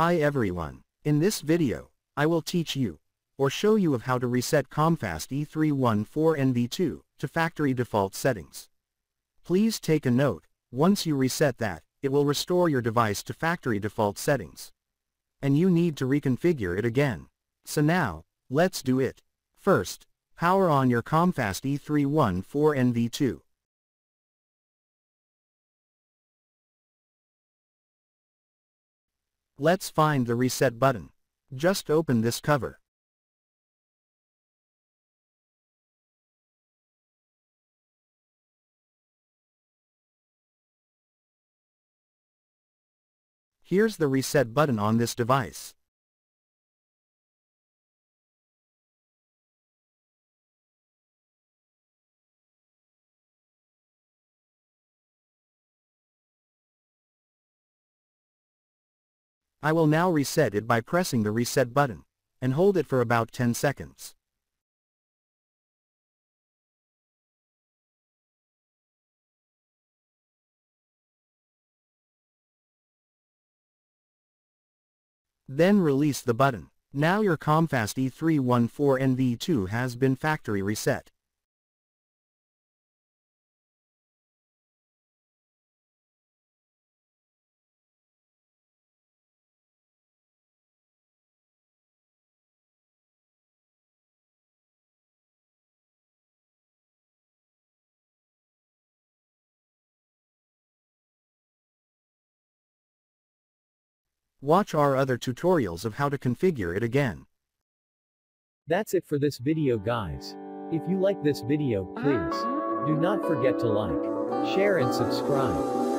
Hi everyone. In this video, I will teach you, or show you of how to reset Comfast E314NV2 to factory default settings. Please take a note, once you reset that, it will restore your device to factory default settings. And you need to reconfigure it again. So now, let's do it. First, power on your Comfast E314NV2. Let's find the reset button. Just open this cover. Here's the reset button on this device. I will now reset it by pressing the reset button, and hold it for about 10 seconds. Then release the button. Now your Comfast E314NV2 has been factory reset. Watch our other tutorials of how to configure it again. That's it for this video guys. If you like this video, please do not forget to like, share and subscribe.